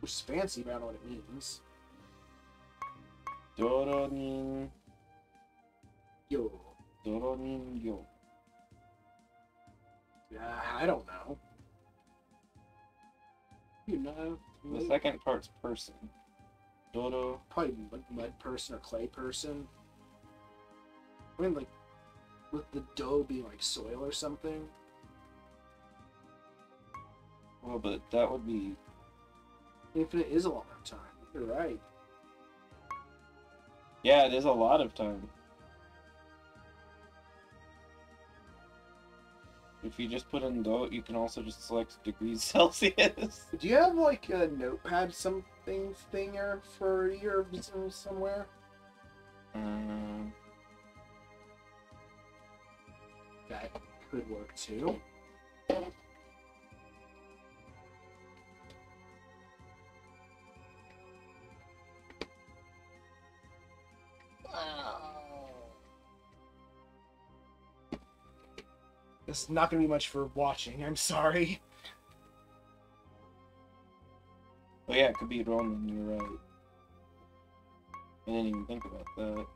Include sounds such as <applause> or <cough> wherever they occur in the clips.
Which is fancy, but I don't know what it means. Doronin. Yo. Doronin yo. Yeah, I don't know. You know, The second part's person. Doro. probably mud, mud person or clay person. I mean, like, with the dough being like soil or something. Well, but that would be. Infinite is a lot of time. You're right. Yeah, it is a lot of time. If you just put in do, you can also just select degrees Celsius. <laughs> Do you have like a notepad something thinger for your some- somewhere? Um, That could work too. Is not going to be much for watching. I'm sorry. oh yeah, it could be Roman. You're uh, right. I didn't even think about that.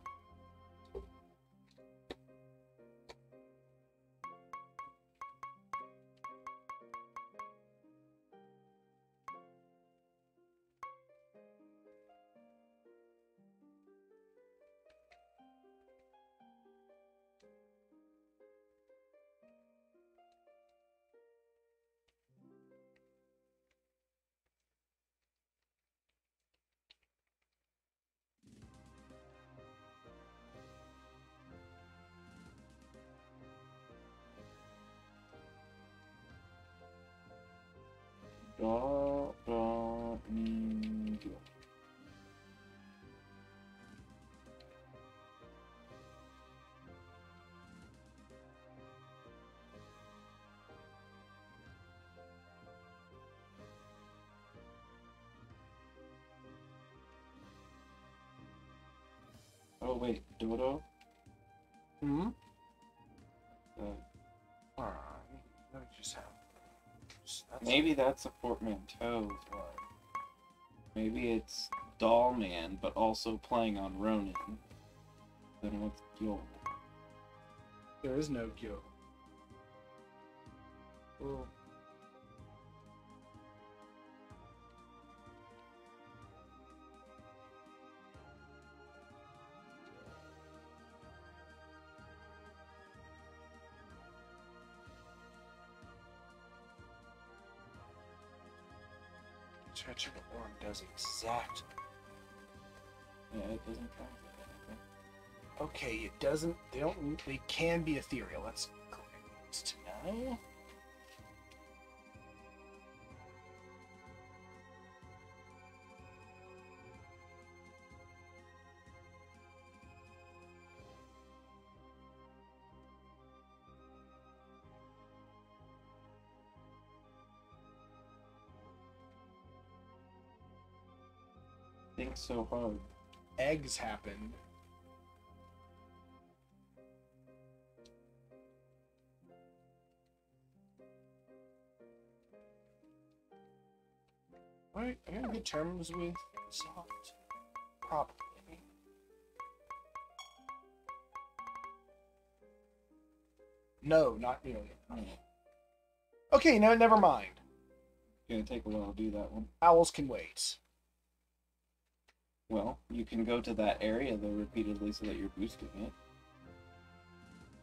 Doronin yo. Oh wait, Dodo. Hmm. Uh, Alright. Let me just have. Maybe that's a portmanteau. one. Maybe it's Doll Man, but also playing on Ronin. Then what's Gil? There is no Gyo. Well, Stretch of the does exactly. Yeah, it doesn't. Okay, it doesn't. They don't. They can be ethereal. That's great to know. Think so hard. Eggs happened. Alright, I got good terms with Soft. Probably. No, not really. Okay, no, never mind. Gonna take a while to do that one. Owls can wait. Well, you can go to that area though repeatedly so that you're boosting it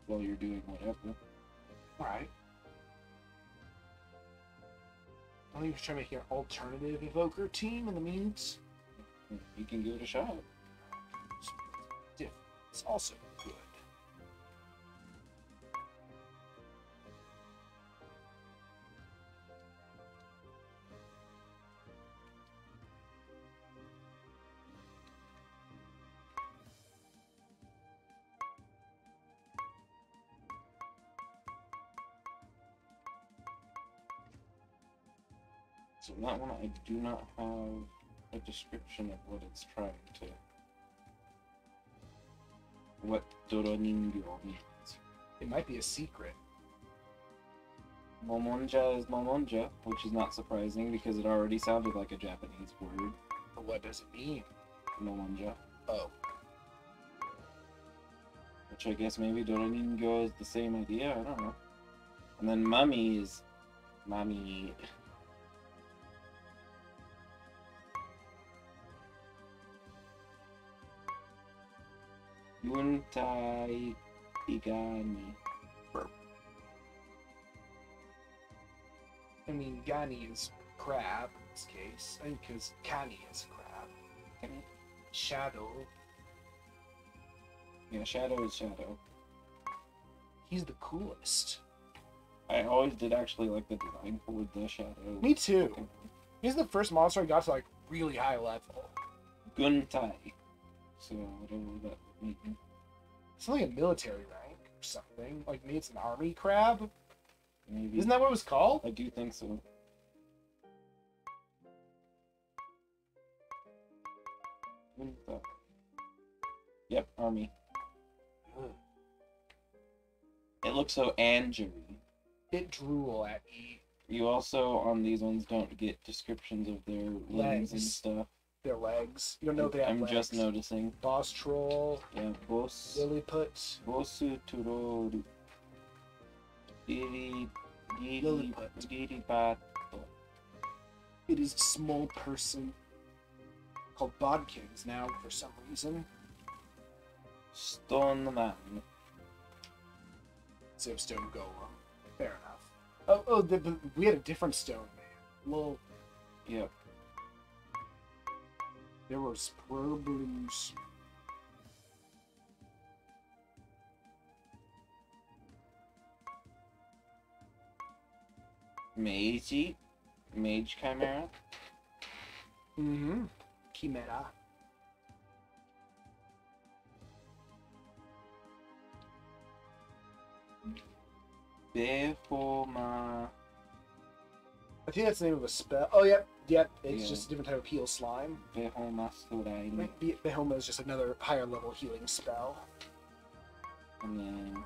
while you're doing whatever. Alright. I'll even try to make an alternative evoker team in the means. You can give it a shot. It's also So that one I do not have a description of what it's trying to what Doroningyo means. It might be a secret. Momonja is Momonja, which is not surprising because it already sounded like a Japanese word. But what does it mean? Momonja. Oh, Which I guess maybe Doroningyo is the same idea, I don't know. And then Mummy is Mummy. Guntai Igani. I mean, Gani is crab in this case. I think because Kani is crab. Shadow, Yeah, Shadow is Shadow. he's the coolest. I always did actually like the design for the Shadow. Me too. He's the first monster I got to like really high level. Guntai. So whatever that mean. It's like a military rank or something. Like maybe it's an army crab. Maybe. Isn't that what it was called? I do think so. Yep, army. It looks so Angery. It drool at E. You also on these ones don't get descriptions of their limbs and stuff. Their legs. You don't know they have I'm legs. just noticing. Boss troll, Yeah, boss. Lilliput, Bosu. Diri. Lilliput. It is a small person called Bodkins now for some reason. Stone Man. Soapstone Golem. Fair enough. Oh, oh, the, the, we had a different stone man. Well, Yep. There was Blues. Meiji. Mage Chimera. Mm-hmm. Chimera. Behoma. I think that's the name of a spell. Oh, yep, yep. It's Yeah. just a different type of heal slime. Behoma Be- Behoma is just another higher level healing spell. And then.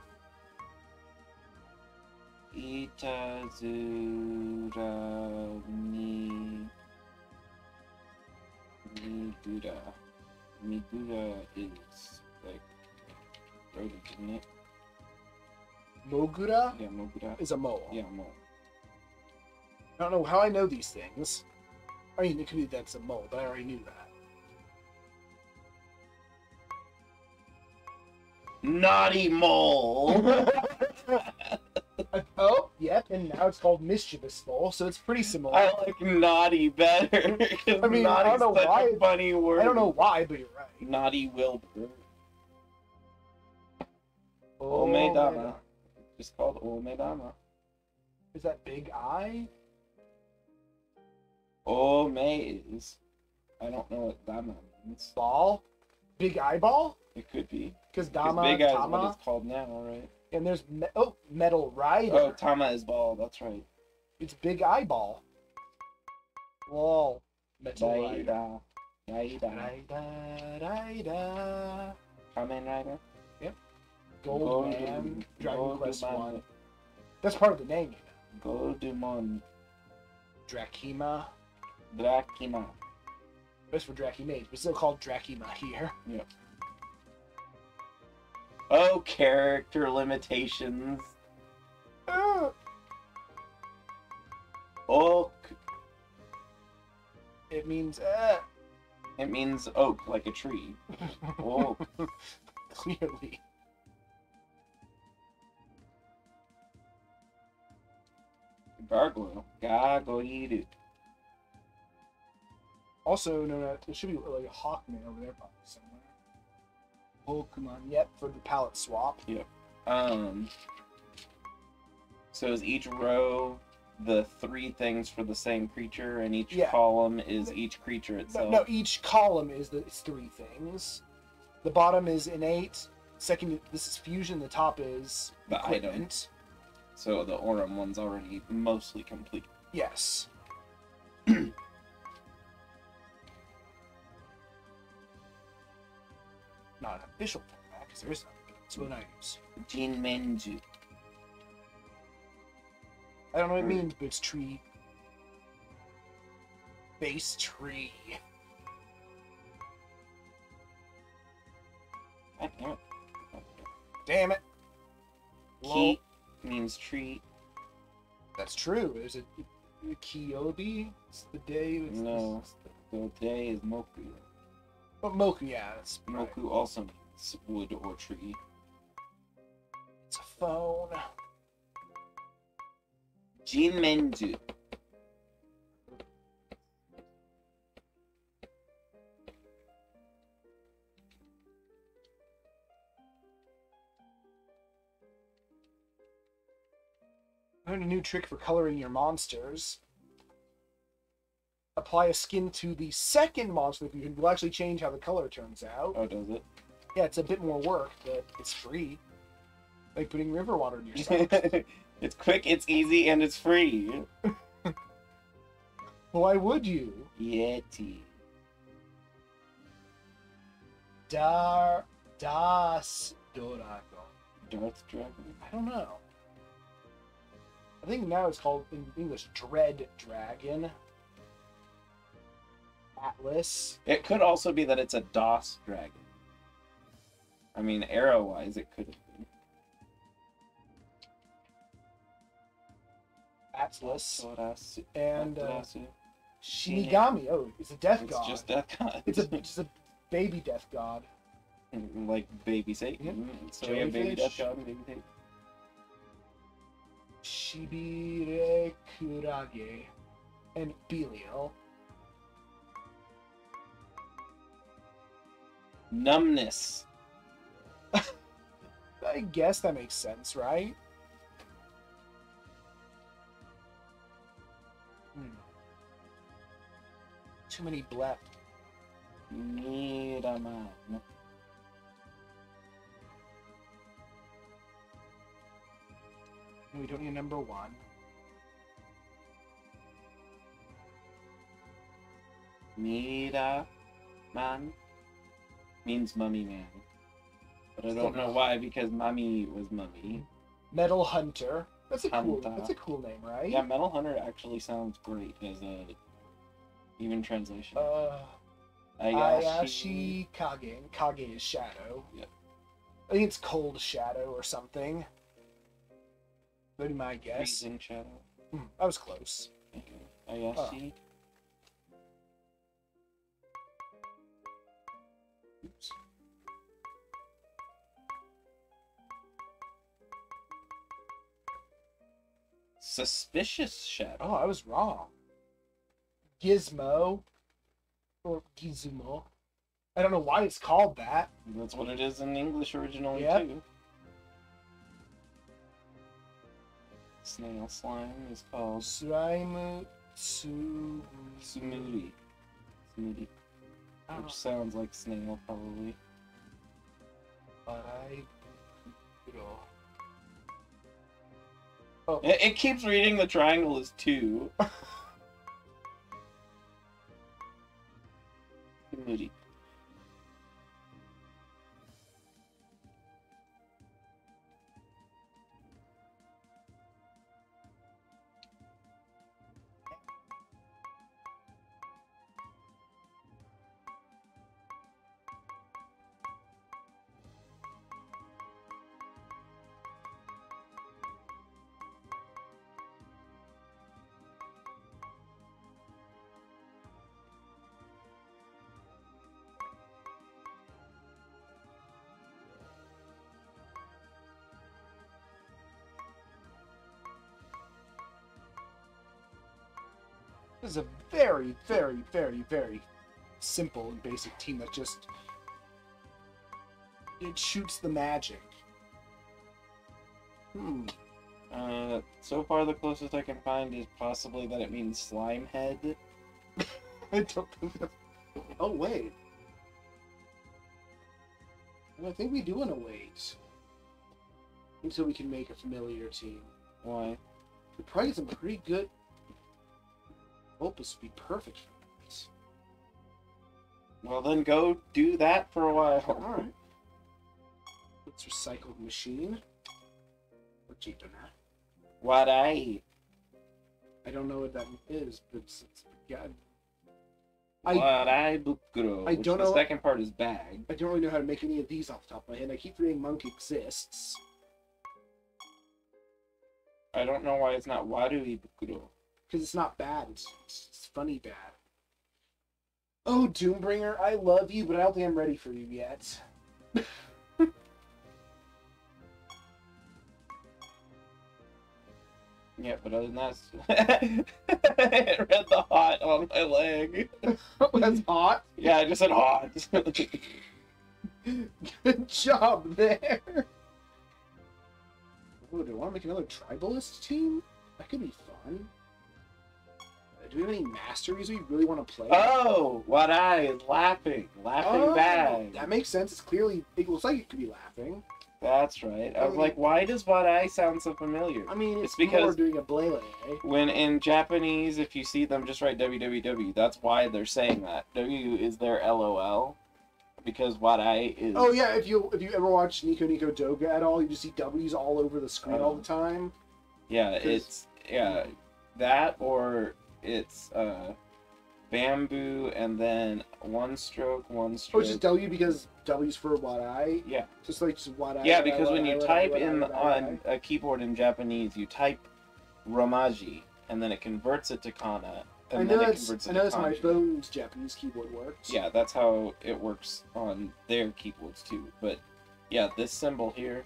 Itazura ni. Migura. Migura is like. rodent, isn't it? Mogura Yeah, Mogura. is a mole. Yeah, Mo. I don't know how I know these things. I mean, it could be that's a mole, but I already knew that. Naughty mole! <laughs> oh, yep, and now it's called Mischievous Mole, so it's pretty similar. I like naughty better. <laughs> I mean, I don't know why- funny word. I don't know why, but you're right. Naughty Wilbur. Oh, Omedama. Just called Omedama. Is that big eye? Oh, Ome is. I don't know what Dama means. Ball? Big eyeball? It could be. Because Dama, Big Eye is what it's called now, right? and there's me- oh Metal Rider. Oh, Tama is ball. That's right. It's Big Eyeball. Whoa, Metal Rider. Raida. Raida. Rider, Rider. Kamen Rider. Yep. Gold Man, Dragon Quest Goldman. One. That's part of the name. Goldemon. Drakima. Dracima. That's for Drackmage, but still called Drakima here. Oh, character limitations. Uh, Oak. it means uh, It means oak, like a tree. <laughs> Oak. clearly. Gargoyle. Gargoyle. Also known as it should be like a Hawkman over there probably somewhere. Pokemon, yep, for the palette swap. Um. So is each row the three things for the same creature, and each Yeah. column is each creature itself? no, each column is the it's three things. The bottom is innate. Second, this is fusion. The top is The item. equipment. So the Aurum one's already mostly complete. Yes. <clears throat> Not an official format because there is none. That's what I use. Jinmenju. I don't know what it Hmm. means, but it's tree. Base tree. God damn it. Damn it. Well, Ki means tree. that's true. Is it Kiyobi? It's the day. It's No. The day is Moku. But Moku, yeah, that's right. Moku also means wood or tree. It's a phone. Jinmenju. I learned a new trick for coloring your monsters. Apply a skin to the second monster you will actually change how the color turns out. Oh, does it? Yeah, it's a bit more work, but it's free. Like putting river water in your <laughs> socks. it's quick, it's easy, and it's free. <laughs> Why would you? Yeti. Dar Das. Darth Dragon. I don't know. I think now it's called in English Dread Dragon. Atlas. It could also be that it's a DOS dragon. I mean, arrow wise, it could have been. Atlas. Atlasu. And uh, Atlasu. Shinigami. Oh, it's a death It's god. It's just death god. It's a <laughs> just a baby death god. like baby Satan. So we have baby death god and baby Satan. Shibire Kurage. And Belial. Numbness. <laughs> I guess that makes sense, right? Hmm. Too many blep. Miraman. We don't need a number one. Mira man means mummy man. But I don't know why because mummy was mummy. Metal Hunter. That's a cool. Hunter. That's a cool name, right? Yeah, Metal Hunter actually sounds great as a even translation. Uh, Ayashi Kage. Kage is shadow. Yep. I think it's cold shadow or something. That'd be my guess. Freezing Shadow. Hmm, I was close. Okay. Ayashi. Oops. Suspicious Shadow. Oh, I was wrong. Gizmo. Or Gizumo. I don't know why it's called that. That's what it is in English originally Yep. too. Snail slime is called Slime Tsu. Sumudi. Sumudi. I don't Which oh. sounds like snail probably. but I. Oh. It, it keeps reading the triangle is two. <laughs> Sumudi. This is a very, very, very, very simple and basic team that just it shoots the magic. Hmm. Uh, so far the closest I can find is possibly that it means slime head. <laughs> I don't think that. Oh wait. I think we do want to wait until we can make a familiar team. Why? We probably get some pretty good. Opus would be perfect for this. Well then go do that for a while. Alright. Let's recycle the machine. Or now. What I I don't know what that is, but it's, it's yeah. I Bukuro. I which don't the know- second part is bag. I don't really know how to make any of these off the top of my head. I keep forgetting monk exists. I don't know why it's not Warui Bukuro. Because it's not bad. It's, it's, it's funny bad. Oh, Doombringer, I love you, but I don't think I'm ready for you yet. <laughs> Yeah, but other than that, <laughs> it read the hot on my leg. <laughs> That's hot. Yeah, I just said hot. Good job there. Oh, do I want to make another tribalist team? That could be fun. Do we have any masteries we really want to play? oh, what I is laughing, laughing Oh, bag. That makes sense. It's clearly. It looks like it could be laughing. That's right. I was Um, like, why does what I sound so familiar? I mean, it's, It's because- more doing a blele. When in Japanese, if you see them just write www, that's why they're saying that. W is their LOL because what I is. Oh yeah, if you if you ever watch Nico Nico Doga at all, you just see W's all over the screen all the time. Yeah, 'Cause- it's yeah, that or it's uh, bamboo and then one stroke, one stroke. Oh, just W because W's for what I. Yeah. Just like just what I. yeah, because when you type in on a keyboard in Japanese, you type Romaji, and then it converts it to kana, I and know then it converts it I know to that's how my kanji. phone's Japanese keyboard works. Yeah, that's how it works on their keyboards too. But yeah, this symbol here,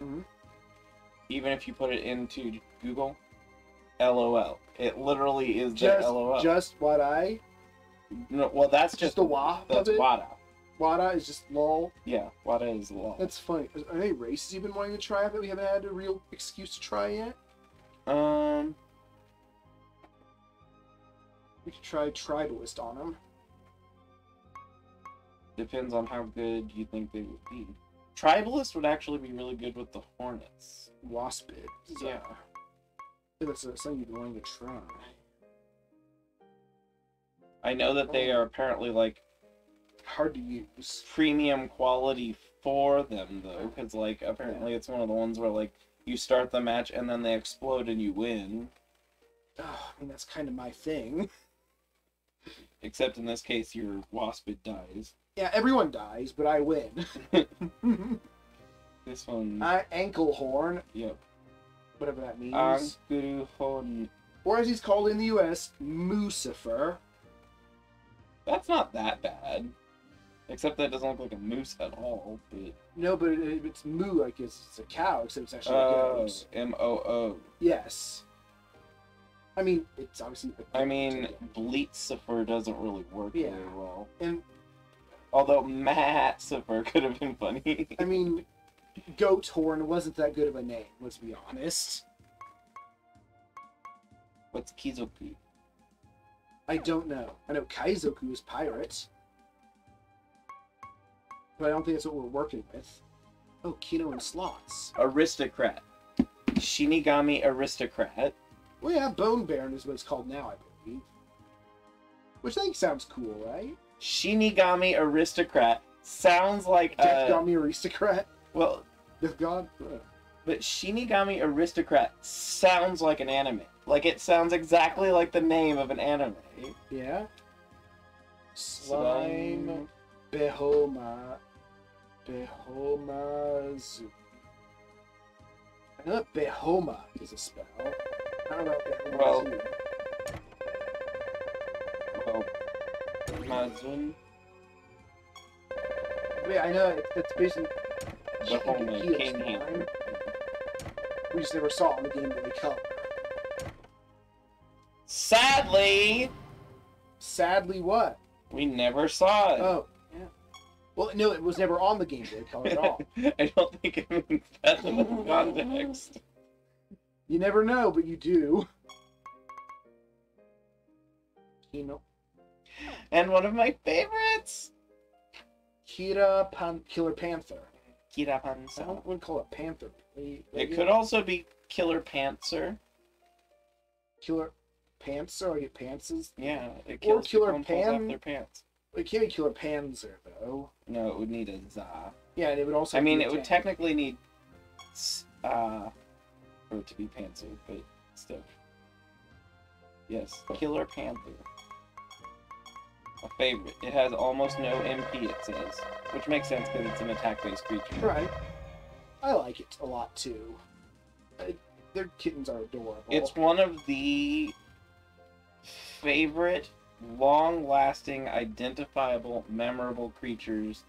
Mhm. even if you put it into Google, LOL, it literally is Just their LOL. just what I. no, well, that's Just just the wa That's of it. Wada. Wada is just lol. Yeah, Wada is lol. That's funny. Are any races you've been wanting to try out that we haven't had a real excuse to try yet? Um, We could try tribalist on them. depends on how good you think they would be. Tribalist would actually be really good with the Hornets. Waspid. Yeah. That's something you've been to try. I know that they are apparently like Hard to use. premium quality for them though, because like apparently it's one of the ones where like you start the match and then they explode and you win. Oh, I mean, that's kind of my thing. <laughs> Except in this case, your Waspid dies. Yeah, everyone dies, but I win. <laughs> <laughs> This one, I ankle horn, yep. Whatever that means. Anguru or as he's called in the U.S., Moosifer. That's not that bad. Except that it doesn't look like a moose at all. But No, but it, it's moo like it's, it's a cow, except it's actually a oh, goat. M O O. Yes. I mean, it's obviously. I mean. Bleetsifer doesn't really work Yeah. very well. and Although Matsifer <laughs> could have been funny. I mean, goat horn wasn't that good of a name. Let's be honest. What's Kizoku? I don't know. I know Kaizoku is pirate, but I don't think that's what we're working with. Oh, Kino and slots. Aristocrat. Shinigami Aristocrat. Well, yeah, Bone Baron is what it's called now, I believe. Which I think sounds cool, right? Shinigami Aristocrat sounds like Death uh, God me aristocrat. Well, Death God. But Shinigami Aristocrat sounds like an anime. Like it sounds exactly like the name of an anime. Yeah. Slime. Behoma. Behoma. Zu- I know that Behoma is a spell. I don't know about Behoma. Well. Well, Mazun, Wait, I know it- it's basically. The She can Homa, heal King slime. Hand. We just never saw it on the Game Boy Color. Sadly, Sadly, what? we never saw it. Oh, yeah. Well, no, it was never on the Game Boy Color at all. <laughs> I don't think it means that in this context. You never know, but you do. You know. And one of my favorites, Kira Pan- Killer Panther. Kira I Panza. don't want to call it Panther. Maybe- It maybe could also be Killer Panther. Killer Panther. I get pantses. Yeah, it Or Killer people pulls off Pan- their pants. It can't be Killer Panzer though. No, it would need a za. Yeah, and it would also. I mean, it would technically need uh for it to be panther, but still. Yes, Killer Panther. A favorite. It has almost no MP, it says. Which makes sense because it's an attack-based creature. Right. I like it a lot too. I, their kittens are adorable. It's one of the favorite, long-lasting, identifiable, memorable creatures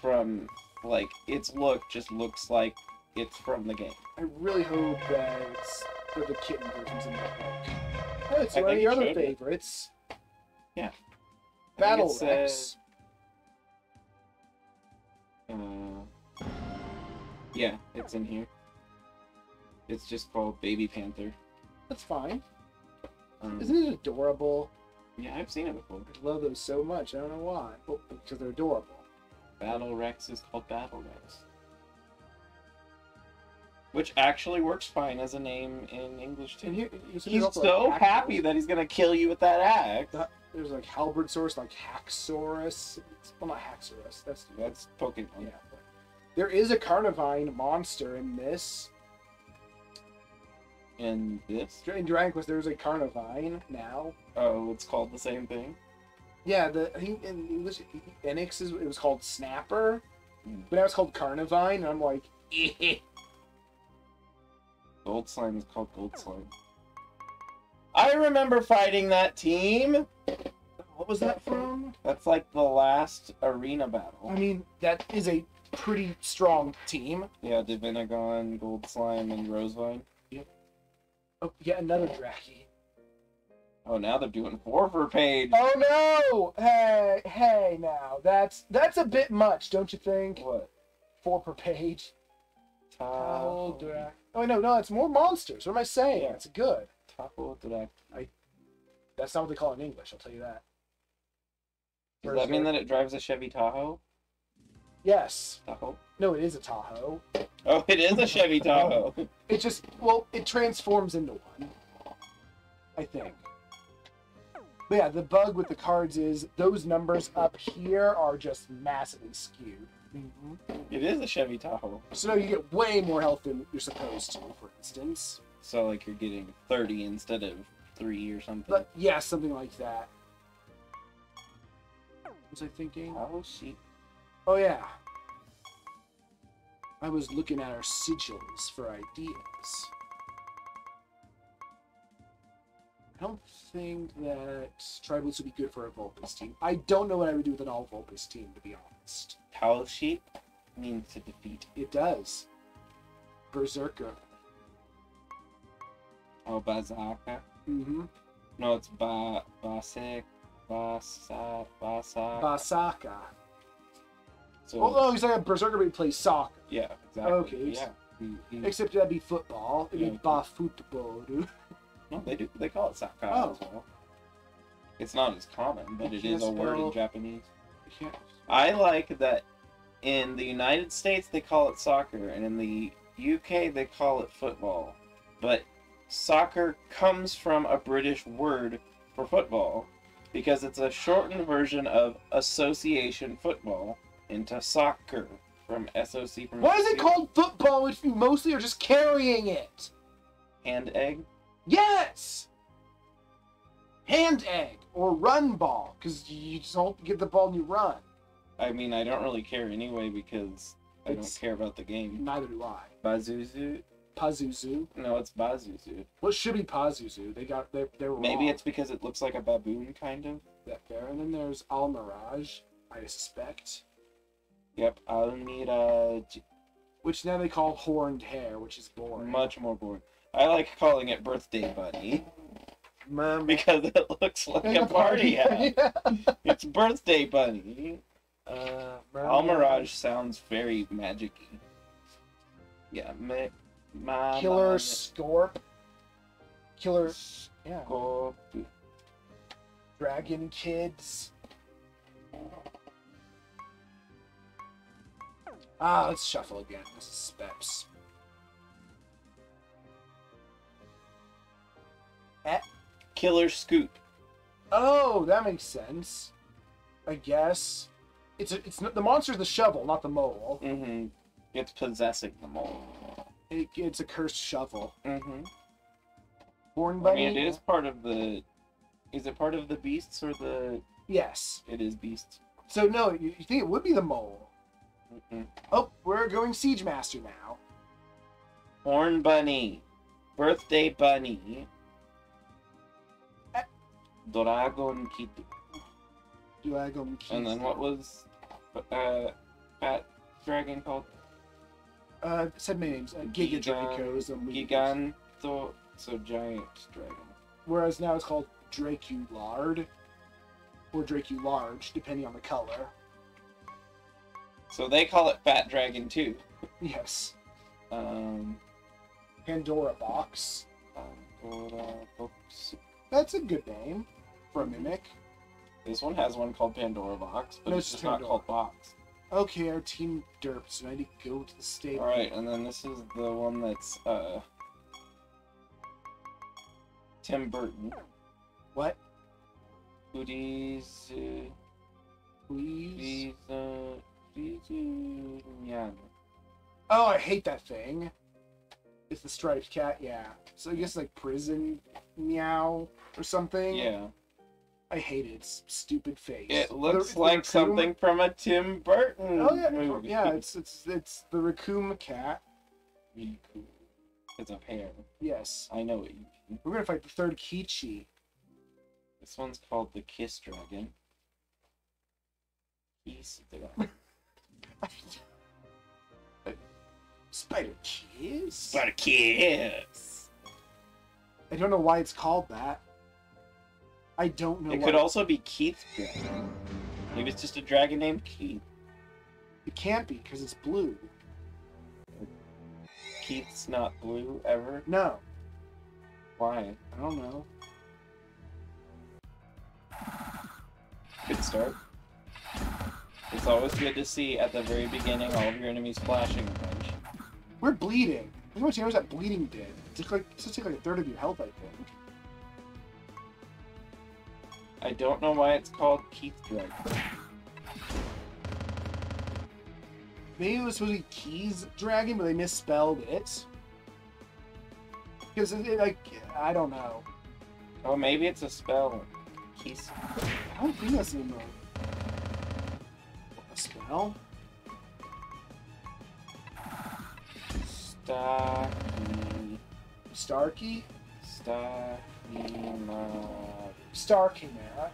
from, like, its look just looks like it's from the game. I really hope that it's for the kitten versions in that book. Oh, it's I one of your other favorites. I think Battle uh, Rex. Uh, yeah, it's in here. It's just called Baby Panther. That's fine. Um, Isn't it adorable? yeah, I've seen it before. I love those so much. I don't know why. Well, because they're adorable. Battle Rex is called Battle Rex. Which actually works fine as a name in English too. here, He's so happy that he's gonna kill you with that axe. That- There's like Halberdsaurus, like Haxorus. It's, well, not Haxorus. That's That's Pokemon. yeah. but There is a Carnivine monster in this. And this? In Dragon Quest, there's a Carnivine now. Oh, it's called the same thing. Yeah, the I think in English, Enix is it was called Snapper, Hmm. but now it's called Carnivine, and I'm like, <laughs> eh. Gold Slime is called Gold Slime. I remember fighting that team. what was that from? That's like the last arena battle. I mean, that is a pretty strong team. Yeah, Divinagon, Gold Slime, and Rosevine. Yep. Oh, yeah, another Draki. Oh, now they're doing four per page. Oh no! Hey, hey, now that's that's a bit much, don't you think? What? Four per page. Tahoe Oh no, no, it's more monsters. What am I saying? Yeah. It's good. Tahoe Direct. That's not what they call it in English. I'll tell you that. Does that mean that it drives a Chevy Tahoe? Yes. Tahoe? No, it is a Tahoe. Oh, it is a Chevy Tahoe. <laughs> It just well, it transforms into one. I think. But yeah, the bug with the cards is those numbers up here are just massively skewed. Mm-hmm. it is a Chevy Tahoe. So now you get way more health than you're supposed to, for instance. So, like, you're getting 30 instead of 3 or something. But yeah, something like that. What was I thinking? Oh, sheep. Oh yeah. I was looking at our sigils for ideas. I don't think that Tribals would be good for a Vulpes team. I don't know what I would do with an all Vulpes team, to be honest. Tau sheep means to defeat. It does. Berserker. Oh, Bazaka. Mm-hmm. No, it's Ba Basek Basa Basa. Basaka. So Oh, oh, he's like a Berserker, but he plays soccer. yeah, exactly. Okay. Yeah. He- he- Except that'd be football. It'd Yeah. be ba football, dude. no, they do. They call it Sakai Oh. as well. It's not as common, but I it can't a word in Japanese. I like that in the United States they call it soccer, and in the UK they call it football. But soccer comes from a British word for football because it's a shortened version of association football into soccer from SOC from Why is it called football if you mostly are just carrying it? hand egg? Yes! Hand egg or run ball, because you just don't get the ball and you run. I mean, I don't really care anyway because I It's- don't care about the game. Neither do I. Bazuzu? Pazuzu. No, it's Bazuzu. What should be Pazuzu? They got they they were Maybe wrong. it's because it looks like a baboon, kind of. that there. And then there's Almirage, I suspect, Yep, Almira. which now they call horned hair, which is boring. Much more boring. I like calling it Birthday Bunny Mom. because it looks like a party hat. It's Birthday Bunny. uh, Almirage sounds very magic-y. Yeah, Killer Scorp. Killer. Yeah. Scorp- Dragon Kids. Ah, let's shuffle again. This is Speps. Killer Scoop. Oh, that makes sense. I guess. It's a, it's not, the monster's the shovel, not the mole. Mm-hmm. It's possessing the mole. It, it's a cursed shovel. Mm-hmm. Horn I bunny. mean, it is part of the. Is it part of the beasts or the? Yes. It is beasts. So no, you, you think it would be the mole? Mm-mm. Oh, we're going siege master now. Horn bunny, birthday bunny, Eh. Dragon Kitu. I go? And then what was uh, Fat Dragon called? Uh, said my names. Uh, Giga Dracos. and Giganto, so giant dragon. Whereas now it's called Draculard. Or Dracularge, depending on the color. So they call it Fat Dragon too. Yes. Um, Pandora Box. Pandora Box. That's a good name for a mimic. This one has one called Pandora Box, but No, it's it's just not called Box. Okay, our team derps. I need to go to the stable. Alright, and then this is the one that's uh Tim Burton. What? Uh, Please. Please uh please yeah. Oh, I hate that thing. It's the striped cat, yeah. So I guess like prison meow or something. Yeah. I hate its stupid face. It looks the like raccoon- something from a Tim Burton Oh yeah, movie. <laughs> yeah. It's it's it's the raccoon cat. really cool. It's a pair. Yes. I know what you mean. We're gonna fight the third Kichi. This one's called the Kiss Dragon. Kiss Dragon. <laughs> Spider Kiss. Spider Kiss. I don't know why it's called that. I don't know. It could also be Keith's dragon. Maybe it's just a dragon named Keith. It can't be because it's blue. Keith's not blue ever. No, Why? I don't know. Good start. It's always good to see at the very beginning all of your enemies flashing a bunch. We're bleeding. Look how much damage that bleeding did. It took like it took like a third of your health, I think. I don't know why it's called Keith Dragon. Maybe it was supposed to be Keys Dragon, but they misspelled it. Because like I don't know. Oh, maybe it's a spell. Keith. I don't think that's even a spell. Starky. Starkey, Starky. Star Chimera.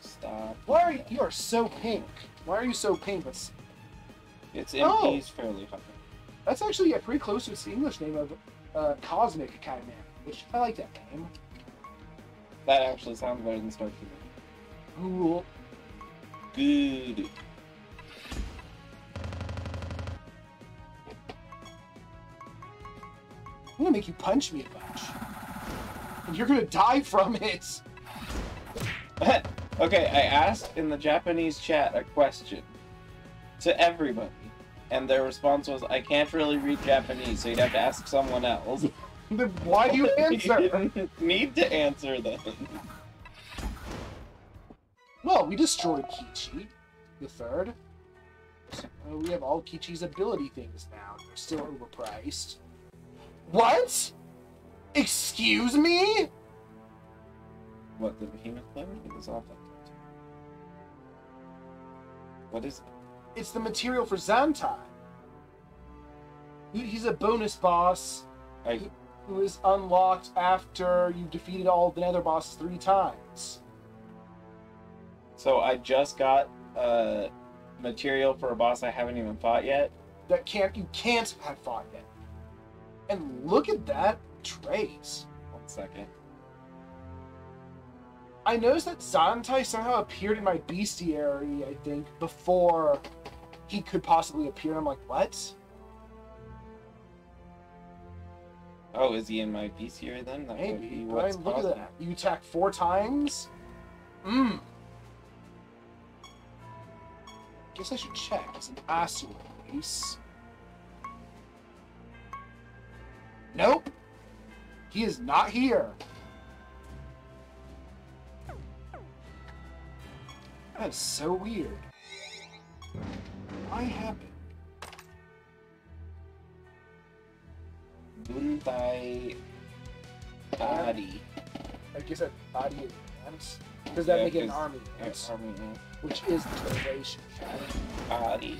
Stop. Why are you? You are so pink. Why are you so pink? That's Its Oh. MP's fairly high. that's actually yeah, pretty close to its English name of uh, Cosmic Chimera, which I like that name. That actually sounds better than Starky. Cool. Good. I'm gonna make you punch me a bunch. And you're gonna die from it. <laughs> okay, I asked in the Japanese chat a question to everybody, and their response was, "I can't really read Japanese, so you'd have to ask someone else." <laughs> Then why do you answer? didn't <laughs> need to answer them. well, we destroyed Kichi, the third. So uh, we have all Kichi's ability things now. They're still overpriced. What? Excuse me? What the behemoth flavor? It was off. What is it? It's the material for Zantai. He- He's a bonus boss I who is unlocked after you've defeated all the nether bosses three times. so I just got uh material for a boss I haven't even fought yet. That can't you can't have fought yet. And look at that trace. One second. I noticed that Zantai somehow appeared in my bestiary, I think, before he could possibly appear. I'm like, what? Oh, is he in my bestiary then? That Maybe. be But I mean, look at that. You attack four times? Mmm. Guess I should check. It's an Asura race. Nope. He is not here. That is so weird. Why happened? Buntai Body. Like you said, body and. Does that Yeah, make it an army Yeah, ants? army ant. Which is the translation. Adi.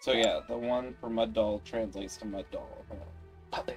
So yeah, the one for mud doll translates to mud doll. Puppet